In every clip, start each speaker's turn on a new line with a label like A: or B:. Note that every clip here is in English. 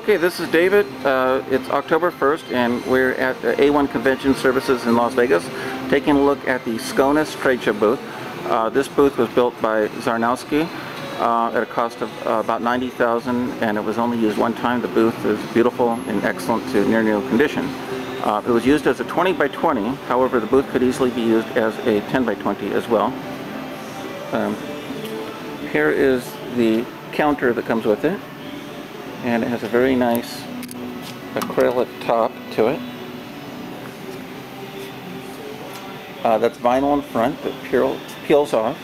A: Okay, this is David. Uh, it's October 1st and we're at the A1 Convention Services in Las Vegas taking a look at the Schones trade show booth. Uh, this booth was built by Czarnowski uh, at a cost of uh, about 90000 and it was only used one time. The booth is beautiful and excellent to near new condition. Uh, it was used as a 20 by 20, however the booth could easily be used as a 10 by 20 as well. Um, here is the counter that comes with it and it has a very nice acrylic top to it. Uh, that's vinyl in front that peel, peels off.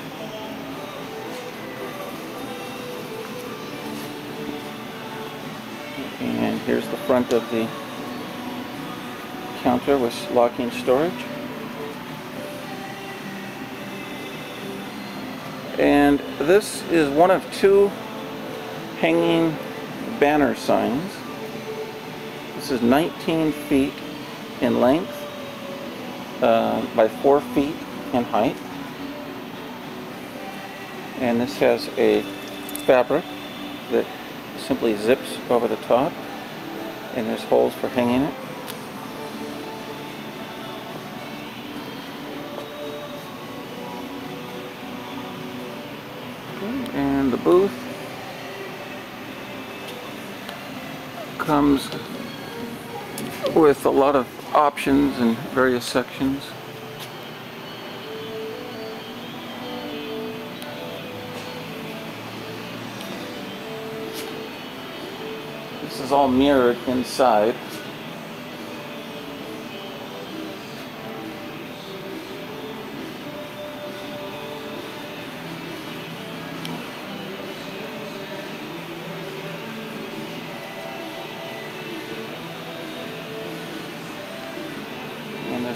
A: And here's the front of the counter with locking storage. And this is one of two hanging banner signs. This is 19 feet in length uh, by 4 feet in height. And this has a fabric that simply zips over the top and there's holes for hanging it. And the booth comes with a lot of options and various sections. This is all mirrored inside.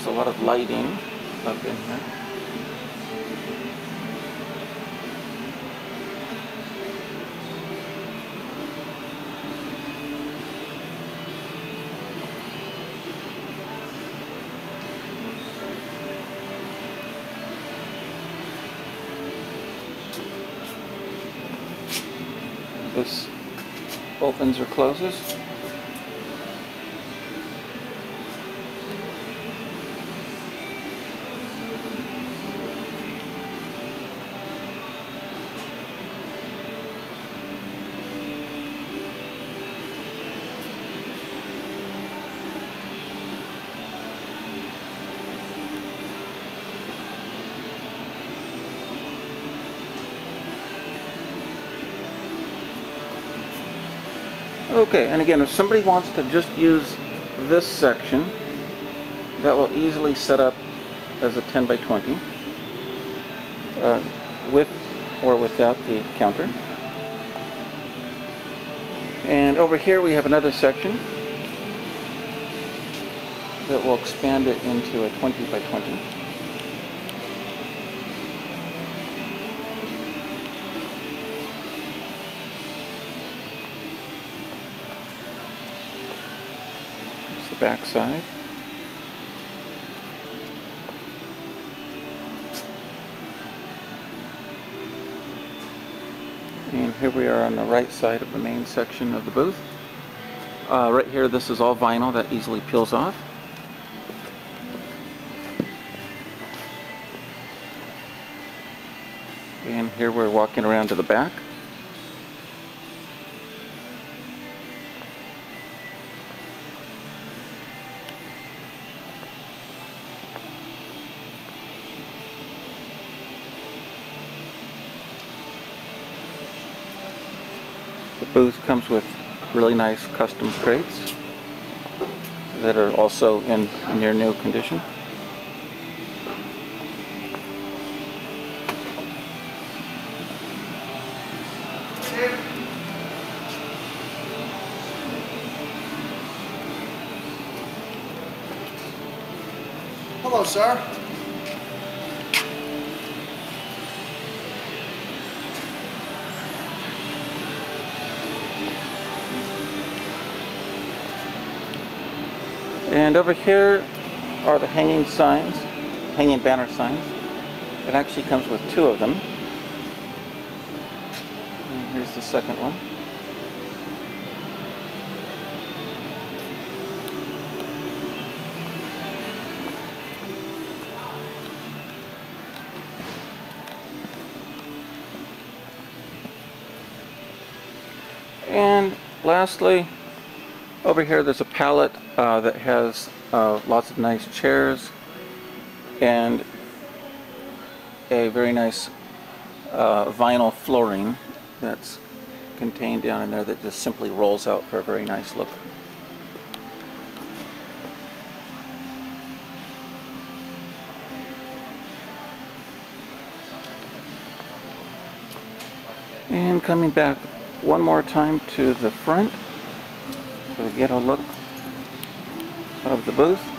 A: There's a lot of lighting up in here. This opens or closes. Okay, and again, if somebody wants to just use this section, that will easily set up as a 10 by 20 uh, with or without the counter. And over here we have another section that will expand it into a 20 by 20. The back side. And here we are on the right side of the main section of the booth. Uh, right here, this is all vinyl that easily peels off. And here we're walking around to the back. Booth comes with really nice custom crates that are also in near new condition.
B: Hello, sir.
A: And over here are the hanging signs, hanging banner signs. It actually comes with two of them. And here's the second one. And lastly, over here there's a pallet uh, that has uh, lots of nice chairs and a very nice uh, vinyl flooring that's contained down in there that just simply rolls out for a very nice look. And coming back one more time to the front so get a look of the booth.